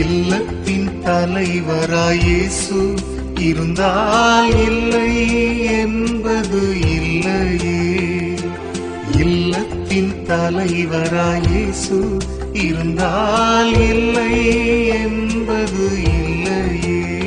இல்லத்தின் தலைவராயேசு இருந்தால் இல்லை என்பது இல்லையே. இல்லத்தின் தலைவராயேசு இருந்தால் இல்லை என்பது இல்லையே.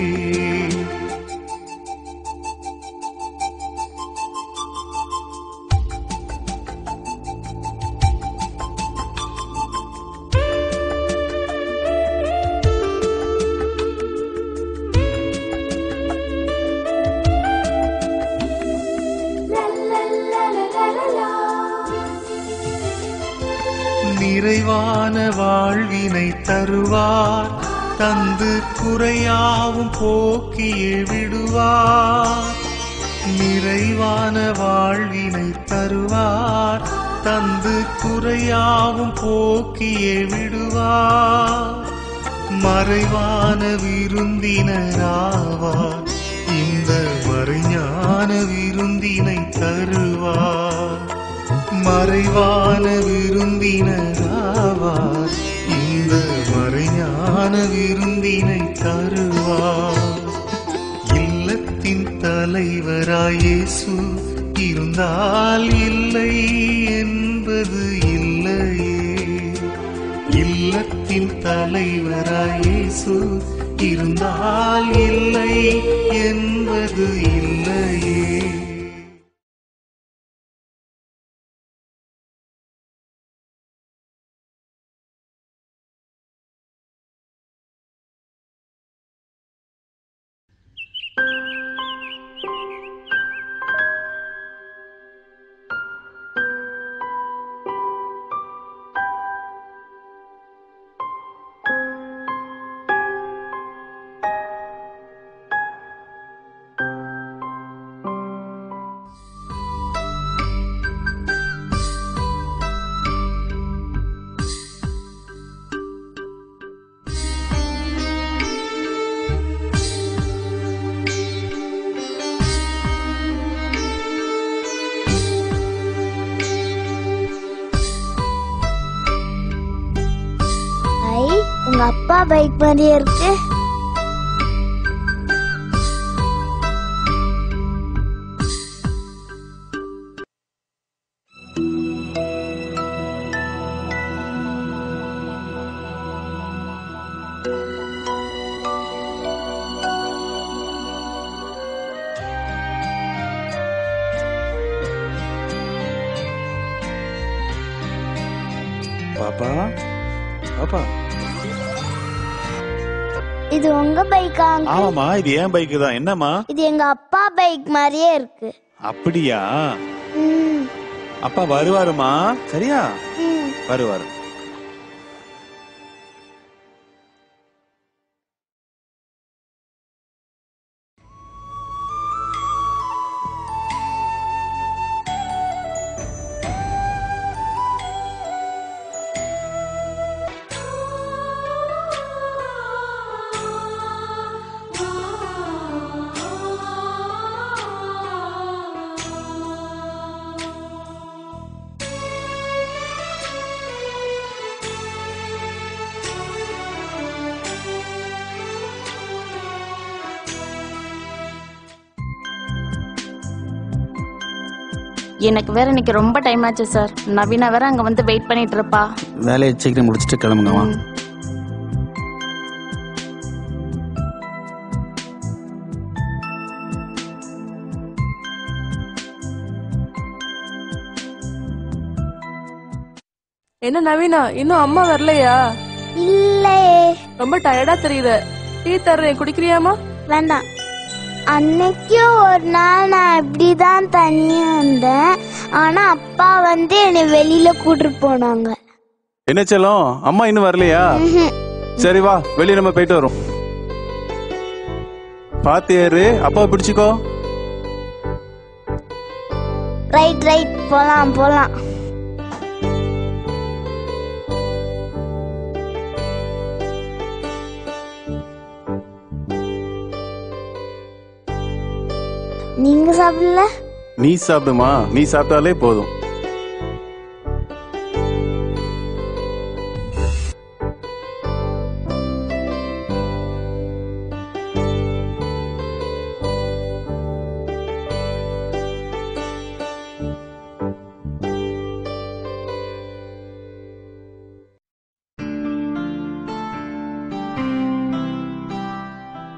நிறைவான வாழ்வினை தருவார். தந்து குறையாவும் போக்கியே விடுவார். நிறைவான வாழ்வினை தருவார். தந்து குறையாவும் போக்கியே விடுவார். மறைவான விருந்தினராவார். இந்த மறைஞான விருந்தினை தருவார். மறைவான விருந்தினராவார். இந்த மறைஞான விருந்தினை தருவார். இல்லத்தின் தலைவராயேசு இருந்தால் இல்லை என்பது இல்லையே. இல்லத்தின் தலைவராயேசு இருந்தால் இல்லை என்பது இல்லையே. பைக் மாதிரி இருக்கு. இது ஏன் பைக்கு தான். என்னம்மா? இது எங்க அப்பா பைக் மாதிரியே இருக்கு. அப்படியா? அப்பா வருவாருமா? சரியா. வருவாரு. எனக்கு வேற இன்னைக்கு ரொம்ப டைம் ஆச்சு சார் நவீனா வேற அங்க வந்து வெயிட் பண்ணிட்டு இருப்பா. வேலையை சீக்கிரம் முடிச்சுட்டு கிளம்புங்கம்மா ம். என்ன நவீனா இன்னும் அம்மா வரலையா? இல்லையே. ரொம்ப டயர்டா தெரியுது. டீ தர்றேன் குடிக்கிறியாமா வேண்டாம். அன்னைக்கும் ஒரு நாள் நான் இப்படிதான் தனியா வந்தேன். ஆனா அப்பா வந்து என்னை வெளியில கூட்டிட்டு போனாங்க. என்ன செல்லம்? அம்மா இன்னும் வரலையா? சரி வா வெளியே நம்ம போயிட்டு வரோம். பாத்து ஏறு அப்பாவை பிடிச்சுக்கோ. ரைட் ரைட் போலாம் போலாம். சாப்பிடல? நீ சாப்பிடுமா? நீ சாப்பிட்டாலே போதும்.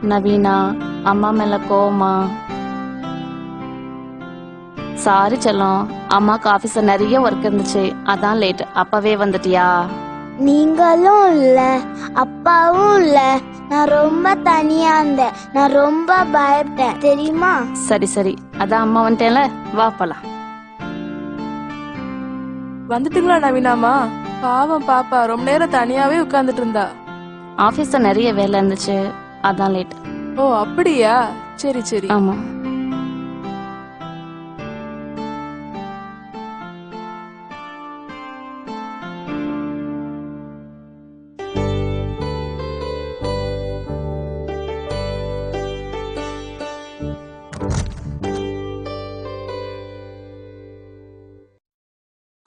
நவீனா அம்மா மேல கோவமா? சாரி செல்லம். அம்மாக்கு ஆபீஸ்ல நிறைய ஒர்க் இருந்துச்சு. அதான் லேட் அப்பவே வந்துட்டியா? நீங்களும் இல்ல. அப்பாவும் இல்ல. நான் ரொம்ப தனியா இருந்தேன். நான் ரொம்ப பயப்பட்டேன். தெரியுமா? சரி சரி. அதான் அம்மா வந்துட்டேன்ல. வா போலாம். வந்துட்டுங்களா நவீனாமா பாவம் பாப்பா. ரொம்ப நேரம் தனியாவே உட்கார்ந்துட்டு இருந்தா. ஆபீஸ்ல நிறைய வேலை இருந்துச்சு. அதான் லேட் ஓ அப்படியா? சரி சரி. ஆமா.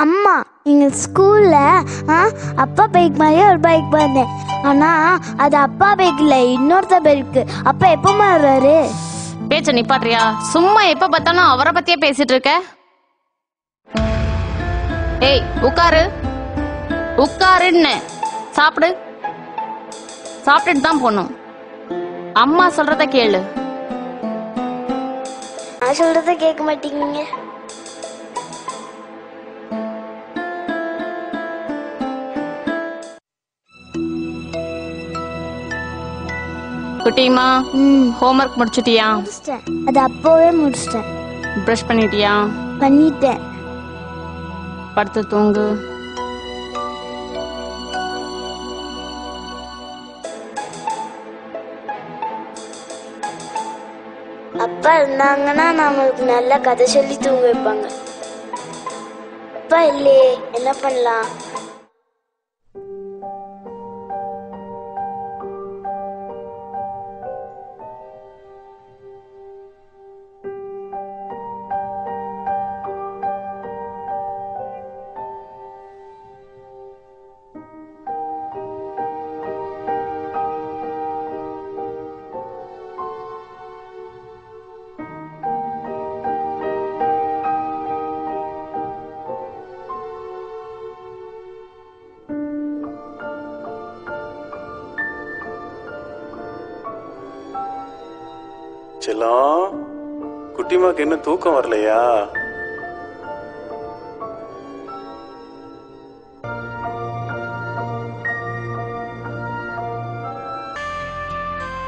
அம்மா எங்க ஸ்கூல்ல அப்பா பைக் மாதிரியே ஒரு பைக் வந்தேன். ஆனா அது அப்பா பைக் இல்ல இன்னொருத்த பைக்கு அப்பா எப்போ வருவாரு பேச்ச நிப்பாட்றியா சும்மா எப்ப பார்த்தாலும் அவரை பத்தியே பேசிட்டு இருக்க. ஏய் உட்காரு. உட்காருன்னு. சாப்பிடு. சாப்பிட்டுட்டு தான் போகணும். அம்மா சொல்றத கேளு. நான் சொல்றத கேட்க மாட்டீங்க. குட்டிமா ஹோம்ஒர்க் முடிச்சிட்டியா? அது அப்போவே முடிச்சிட்டேன். ப்ரஷ் பண்ணிட்டியா? பண்ணிட்டேன். படுத்து தூங்கு. அப்பா இருந்தாங்கன்னா நம்மளுக்கு நல்ல கதை சொல்லி தூங்க வைப்பாங்க. அப்பா இல்லையே என்ன பண்ணலாம்? செல்லம் குட்டிமாக்கு என்ன தூக்கம் வரலையா?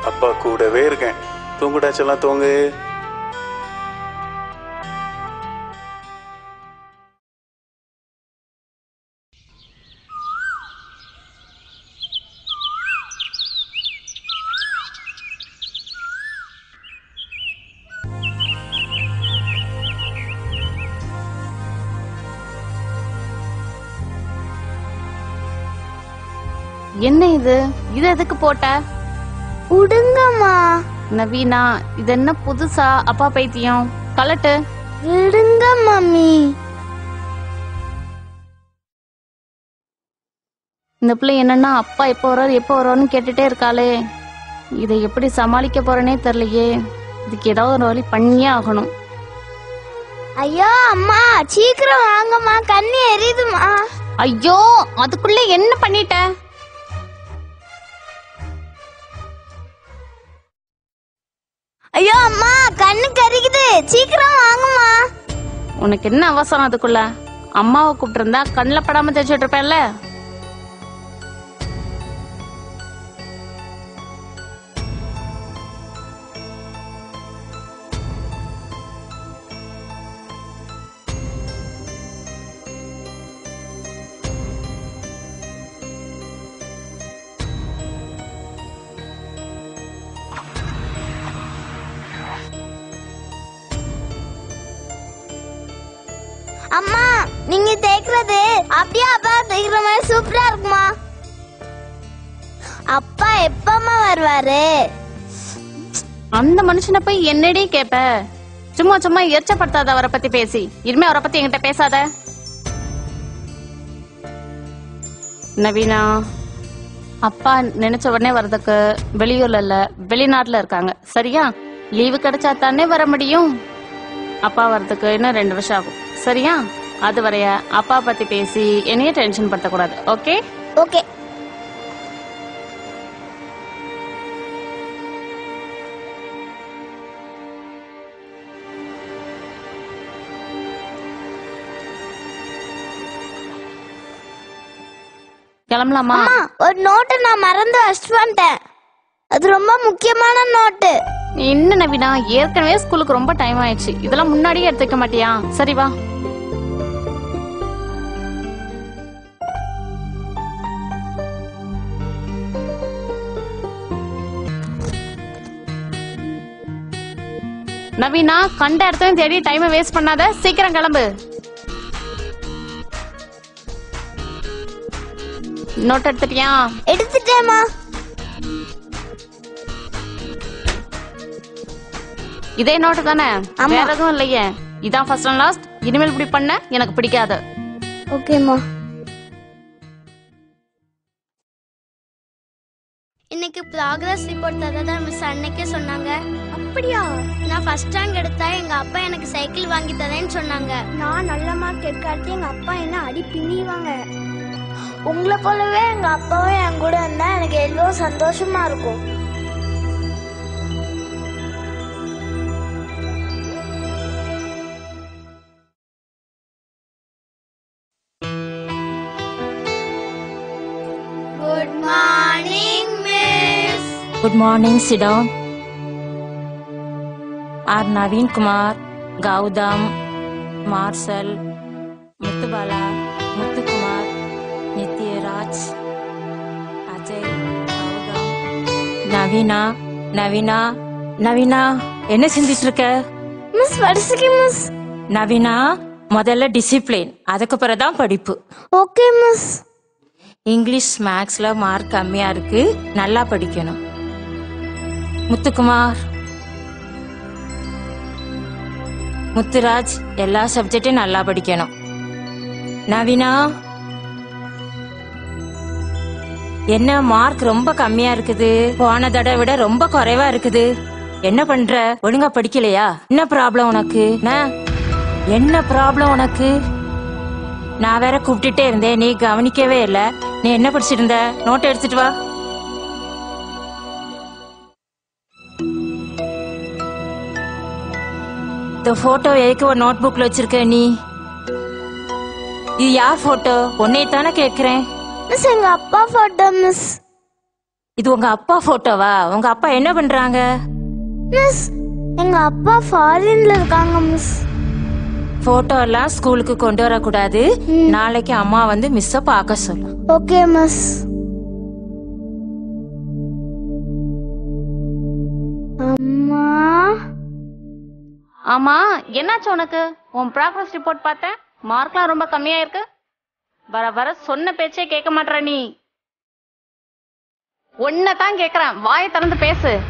அப்பா கூடவே இருக்கேன். தூங்குடா செல்லம் தூங்கு. என்ன இது? இது எதுக்கு போட்ட? விடுங்கம்மா நவீனா இது என்ன புதுசா? அப்பா பைத்தியம். கலட்டு. விடுங்க மம்மி. இந்த பிள்ளை என்னன்னா அப்பா எப்போ வர்றாரு எப்போ வர்றாருன்னு கேட்டுட்டே இருக்காளே. இதை எப்படி சமாளிக்க போறேனே தெரியலையே. இதுக்கு ஏதாவது ஒரு வழி பண்ணியே ஆகணும். ஐயோ அம்மா சீக்கிரம் வாங்கம்மா. கண்ணு எரியுதுமா ஐயோ அதுக்குள்ள என்ன பண்ணிட்ட? ஐயோ அம்மா கண்ணு கருகிது. சீக்கிரம் வாங்கம்மா. உனக்கு என்ன அவசரம் அதுக்குள்ள? அம்மாவை கூப்பிட்டு இருந்தா கண்ணில் படாம தேய்ச்சிட்டு இருப்பேன்ல. வருவாரு அந்த மனுஷனை போய் என்னடி கேப்ப? சும்மா சும்மா எச்சப்படுத்தாத அவரை பத்தி பேசி. இனிமே அவரை பத்தி என்கிட்ட பேசாத. நவீனா அப்பா நினைச்ச உடனே வர்றதுக்கு வெளியூர்ல இல்ல வெளிநாட்டுல இருக்காங்க. சரியா? லீவு கிடைச்சா தானே வர முடியும்? அப்பா வர்றதுக்கு இன்னும் ரெண்டு வருஷம் ஆகும். சரியா? அது வரைய அப்பா பத்தி பேசி என்னைய டென்ஷன் படுத்தக்கூடாது. ஓகே ஓகே கிளம்பலாமா? ஒரு நோட்டை நான் மறந்து வச்சுட்டு வந்துட்டேன் அது ரொம்ப முக்கியமான நோட்டு இன்னும் நவீனா ஏற்கனவே ஸ்கூலுக்கு ரொம்ப டைம் ஆயிடுச்சு. இதெல்லாம் முன்னாடியே எடுத்து வைக்க மாட்டியா? சரி வா. நவீனா கண்ட இடத்தையும் தேடி டைமை வேஸ்ட் பண்ணாத. சீக்கிரம் கிளம்பு. நோட் எடுத்துட்டியா? எடுத்துட்டேம்மா. இதே நோட்டு தானே. வேற எதுவும் இல்லையே. இதான் ஃபர்ஸ்ட் அண்ட் லாஸ்ட் இனிமேல் இப்படி பண்ண எனக்கு பிடிக்காது. ஓகேம்மா. இன்னைக்கு ப்ராக்ரஸ் ரிப்போர்ட் தரதா மிஸ் அன்னைக்கே சொன்னாங்க. அப்படியா? நான் ஃபர்ஸ்ட் ரேங்க் எடுத்தா எங்க அப்பா எனக்கு சைக்கிள் வாங்கி தரேன்னு சொன்னாங்க. நான் நல்ல மார்க் எடுக்காட்டி எங்க அப்பா என்ன அடி பின்னிடுவாங்க? உங்களை போலவே எங்க அப்பாவும் என் கூட இருந்தா எனக்கு எவ்வளோ சந்தோஷமா இருக்கும். Good morning miss Good morning, sit down. Are Naveen Kumar, Gaudam, நவீனா நவீனா நவீனா என்ன செஞ்சிட்டு இருக்க மிஸ் படிச்சுக்கி மிஸ். நவீனா முதல்ல டிசிப்ளின் அதுக்கு பிறகுதான் படிப்பு. Okay miss. இங்கிலீஷ் மேக்ஸ்ல மார்க் கம்மியா இருக்கு நல்லா படிக்கணும். முத்துக்குமார். முத்துராஜ் எல்லா சப்ஜெக்டும் நல்லா படிக்கணும். நவீனா என்ன மார்க் ரொம்ப கம்மியா இருக்குது? போன தடவை விட ரொம்ப குறைவா இருக்குது. என்ன பண்ற? ஒழுங்கா படிக்கலையா? என்ன ப்ராப்ளம் உனக்கு? என்ன? ப்ராப்ளம் உனக்கு? நான் வேற கூப்பிட்டுட்டே இருந்தேன். நீ கவனிக்கவே இல்ல. நீ என்ன படிச்சிட்டு இருந்த? நோட் எடுத்துட்டு வா. இந்த போட்டோ எதுக்கு ஒரு நோட் புக்ல வச்சிருக்க நீ? இது யார் போட்டோ உன்னை தானே கேக்குறேன். மிஸ் எங்க அப்பா போட்டோ மிஸ் இது உங்க அப்பா போட்டோவா உங்க அப்பா என்ன பண்றாங்க? மிஸ் எங்க அப்பா ஃபாரின்ல இருக்காங்க மிஸ் போட்டோ எல்லாம் ஸ்கூலுக்கு கொண்டு வரக்கூடாது. நாளைக்கு அம்மா வந்து மிஸ்ஸ பார்க்க சொல்லு. ஓகே மிஸ் அம்மா. ஆமா என்னாச்சு உனக்கு? உன் ப்ராக்ரஸ் ரிப்போர்ட் பார்த்தேன். மார்க்லாம் ரொம்ப கம்மியா இருக்கு வர வர சொன்ன பேச்சே கேட்க மாட்ற நீ. தான் கேக்குறேன். வாயை திறந்து பேசு.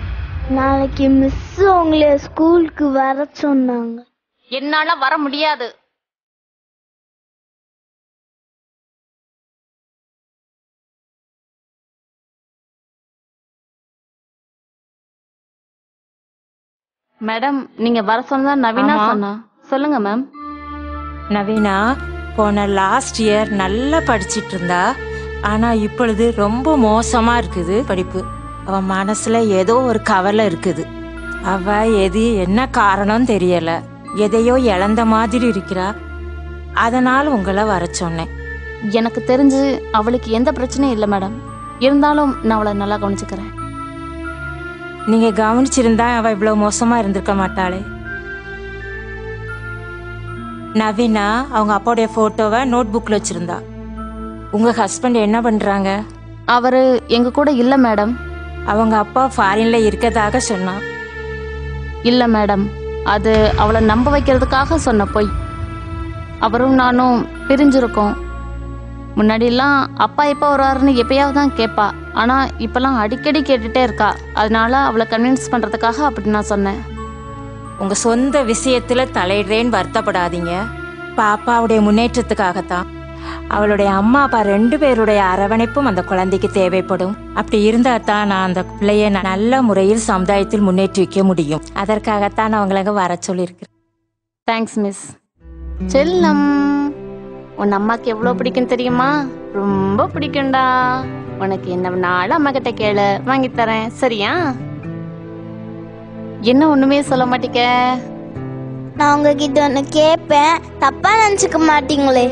நாளைக்கு மிஸ் உங்களை ஸ்கூலுக்கு வர சொன்னாங்க. என்னால வர முடியாது. மேடம் நீங்க வர சொன்னதா நவீனா. சொன்னா? சொல்லுங்க மேம். நவீனா? போன லாஸ்ட் இயர் நல்லா படிச்சிட்டு இருந்தா ஆனா இப்பொழுது ரொம்ப மோசமா இருக்குது படிப்பு. அவ மனசுல ஏதோ ஒரு கவலை இருக்குது. அவ எது என்ன காரணம் தெரியல. எதையோ இழந்த மாதிரி இருக்கிறா. அதனால உங்களை வர சொன்னேன். எனக்கு தெரிஞ்சு அவளுக்கு எந்த பிரச்சனையும் இல்லை மேடம். இருந்தாலும் நான் அவளை நல்லா கவனிச்சுக்கிறேன். நீங்க கவனிச்சிருந்தா அவ இவ்வளவு மோசமா இருந்திருக்க மாட்டாளே. நவீனா அவங்க அப்பாவுடைய போட்டோவை நோட் புக்ல வச்சிருந்தா. உங்க ஹஸ்பண்ட் என்ன பண்றாங்க? அவரு எங்க கூட இல்ல மேடம். அவங்க அப்பா ஃபாரின்ல இருக்கதாக சொன்னான் இல்ல மேடம். அது அவளை நம்ப வைக்கிறதுக்காக சொன்ன பொய். அவரும் நானும் பிரிஞ்சிருக்கோம். முன்னாடிலாம் அப்பா எப்போ வருவாருன்னு எப்பயாவது தான் கேட்பா ஆனா இப்பெல்லாம் அடிக்கடி கேட்டுட்டே இருக்கா. அதனால அவளை கன்வின்ஸ் பண்றதுக்காக அப்படி நான் சொன்னேன். உங்க சொந்த விஷயத்துல தலையிடுறேன்னு வருத்தப்படாதீங்க. பாப்பாவுடைய முன்னேற்றத்துக்காகத்தான். அவளுடைய அம்மா அப்பா ரெண்டு பேருடைய அரவணைப்பும் அந்த குழந்தைக்கு தேவைப்படும். அப்படி இருந்தா தான் நான் அந்த பிள்ளைய நல்ல முறையில் சமுதாயத்தில் முன்னேற்றி வைக்க முடியும். அதற்காகத்தான் நான் உங்களை வர சொல்லியிருக்கிறேன். தேங்க்ஸ் மிஸ் செல்லம் உன் அம்மாக்கு எவ்வளவு பிடிக்கும் தெரியுமா? ரொம்ப பிடிக்கும்டா. உனக்கு என்ன நாளும் அம்மா கிட்ட கேளு. வாங்கி தரேன். சரியா? என்ன ஒண்ணுமே சொல்ல மாட்டீங்க? நான் உங்ககிட்ட ஒன்று கேட்பேன் தப்பா நினச்சிக்க மாட்டீங்களே.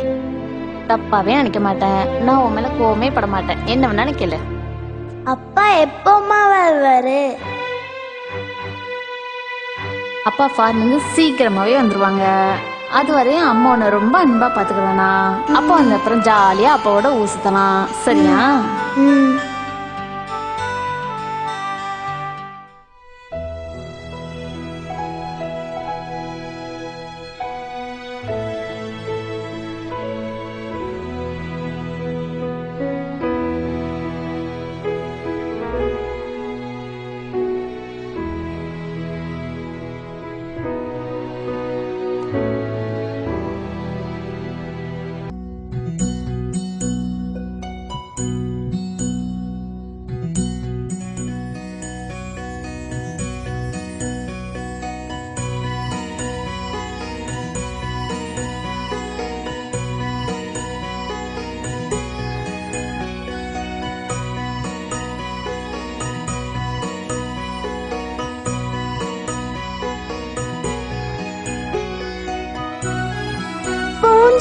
தப்பாவே நினைக்க மாட்டேன். நான் உன் மேல கோவமே பட மாட்டேன். என்ன வேணா கேளு. அப்பா எப்போமா வருவாரு? அப்பா ஃபாரினுக்கு சீக்கிரமாவே வந்துருவாங்க. அது வரையும் அம்மா உன்னை ரொம்ப அன்பா பாத்துக்கிறேனா அப்பா வந்த அப்புறம் ஜாலியா அப்பாவோட ஊசுத்தலாம் சரியா? ம்.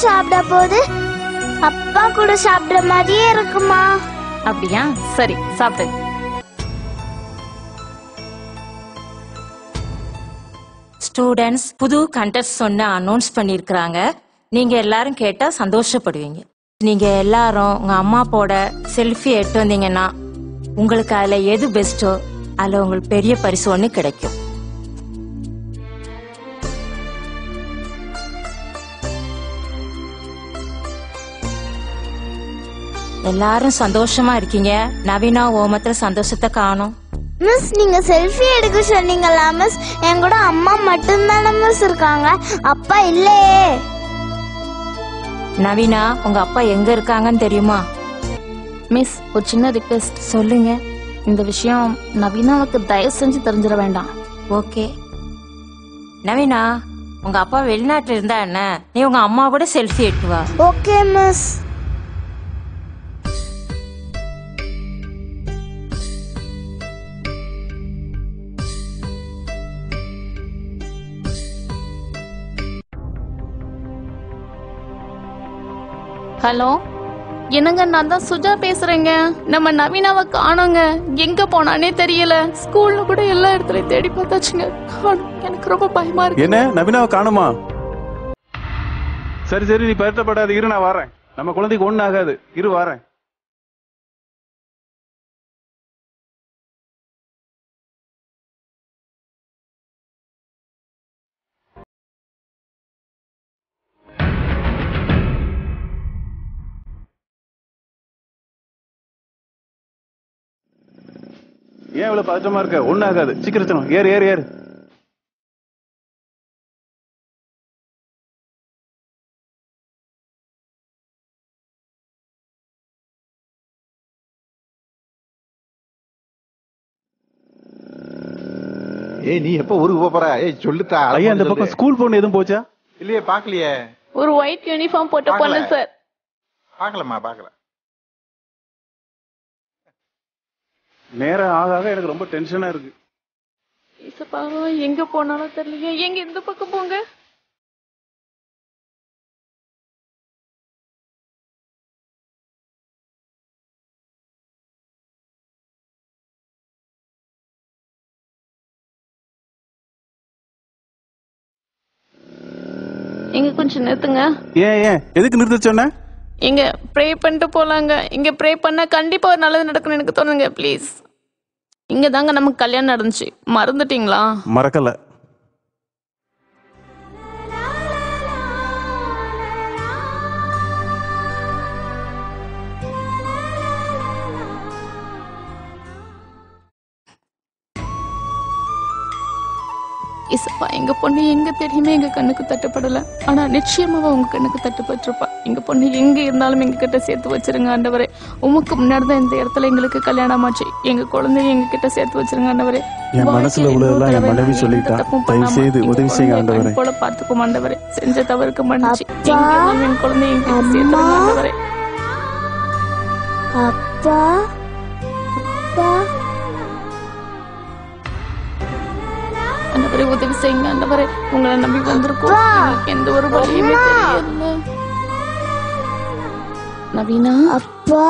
சாப்பிட போது அப்பா கூட சாப்பிடுற மாதிரியே இருக்குமா? அப்படியா? சரி சாப்பிடு. ஸ்டூடெண்ட்ஸ் புது கண்டஸ்ட் சொன்ன அனௌன்ஸ் பண்ணியிருக்கிறாங்க. நீங்க எல்லாரும் கேட்டா சந்தோஷப்படுவீங்க. நீங்க எல்லாரும் உங்க அம்மா போட செல்ஃபி எட்டு வந்தீங்கன்னா உங்களுக்கு அதுல எது பெஸ்ட்டோ அதுல உங்களுக்கு பெரிய பரிசு ஒன்று கிடைக்கும். எல்லாரும் சந்தோஷமா இருக்கீங்க. நவீனா ஓமத்துல சந்தோஷத்தை காணும். மிஸ் நீங்க செல்ஃபி எடுக்க சொன்னீங்களா மிஸ் என் கூட அம்மா மட்டும்தானே மிஸ் இருக்காங்க. அப்பா இல்லையே. நவீனா உங்க அப்பா எங்க இருக்காங்கன்னு தெரியுமா? மிஸ் ஒரு சின்ன ரிக்வெஸ்ட் சொல்லுங்க. இந்த விஷயம் நவீனாவுக்கு தயவு செஞ்சு தெரிஞ்சிட வேண்டாம். ஓகே நவீனா உங்க அப்பா வெளிநாட்டுல இருந்தா என்ன? நீ உங்க அம்மா கூட செல்ஃபி எட்டு வா ஓகே மிஸ் ஹலோ? என்னங்க நான் தான் சுஜா பேசுறேங்க. நம்ம நவீனாவை காணோங்க. எங்க போனானே தெரியல. ஸ்கூல்ல கூட எல்லா இடத்துலயும் தேடி பார்த்தாச்சுங்க. எனக்கு ரொம்ப பயமா இருக்கு. என்ன? நவீனாவை காணுமா? சரி சரி நீ பதட்டப்படாத. இரு நான் வரேன். நம்ம குழந்தைக்கு ஒண்ணு ஆகாது. இரு வரேன். ஏன் இவ்வளவு பதட்டமா இருக்க? ஒண்ணு ஆகாது சீக்கிரம். ஏறு ஏறு ஏறு. ஏய் நீ எப்ப ஊருக்கு போற? ஏய் சொல்லுத்தா ஐயா அந்த. பக்கம் ஸ்கூல் பொண்ணு எதுவும் போச்சா? இல்லையே பாக்கலையே. ஒரு ஒயிட் யூனிஃபார்ம் போட்ட. பொண்ணு சார் பாக்கலம்மா பாக்கல. நேரம் ஆக ஆக எனக்கு ரொம்ப டென்ஷனா இருக்கு. இசப்பா எங்க போனாலும் தெரியலையே. எங்க இந்த பக்கம் போங்க. இங்க கொஞ்சம் நிறுத்துங்க. ஏன் ஏன்? எதுக்கு நிறுத்த சொன்ன? இங்க ப்ரே பண்ணிட்டு போலாங்க. இங்க ப்ரே பண்ணா கண்டிப்பா ஒரு நல்லது நடக்கும்னு எனக்கு தோணுங்க ப்ளீஸ் இங்க தாங்க நமக்கு கல்யாணம் நடந்துச்சு. மறந்துட்டீங்களா? மறக்கல. இசப்பா எங்க பொண்ணு எங்க தெரியுமே எங்க கண்ணுக்கு தட்டுப்படல. ஆனா நிச்சயமாவா உங்க கண்ணுக்கு தட்டுப்பட்டிருப்பா? எங்க பொண்ணு எங்க இருந்தாலும் எங்க கிட்ட சேர்த்து வச்சிருங்க ஆண்டவரே. உமக்கு முன்னாடி தான் இந்த இடத்துல எங்களுக்கு கல்யாணம் ஆச்சு எங்க குழந்தைய எங்க கிட்ட சேர்த்து வச்சிருங்க ஆண்டவரே. என் மனசுல உள்ளதெல்லாம் என் மனைவி சொல்லிட்டா. தயவு செய்து உதவி செய்யுங்க, ஆண்டவரே. போல பாத்துக்கும் ஆண்டவரே. செஞ்ச தவறுக்கு மன்னிச்சு. அப்பா. எங்க இருந்தாலும் என் குழந்தைய எங்க கிட்ட சேர்த்துருங்க ஆண்டவரே. அப்பா. அப்பா. ஆண்டவரே உதவி செய்யுங்க ஆண்டவரே. உங்களை நம்பி வந்திருக்கோம். எந்த ஒரு வழியுமே அம்மா. நவீனா? அப்பா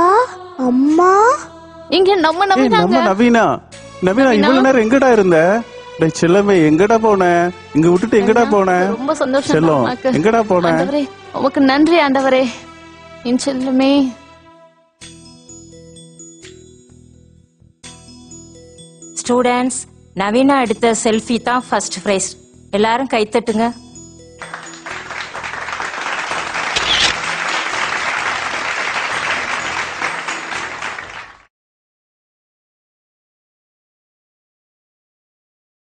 அம்மா. இங்க நம்ம நவீனாங்க. நவீனா. நவீனா இவ்வளவு நேரம் எங்கடா இருந்த? டேய் செல்லமே எங்கடா போன? இங்க விட்டுட்டு எங்கடா போன? ரொம்ப சந்தோஷம் செல்லம். எங்கடா போன? ஆண்டவரே உமக்கு நன்றி ஆண்டவரே. என் செல்லமே. ஸ்டூடெண்ட்ஸ் நவீனா எடுத்த செல்ஃபி தான் ஃபர்ஸ்ட் பிரைஸ் எல்லாரும் கைத்தட்டுங்க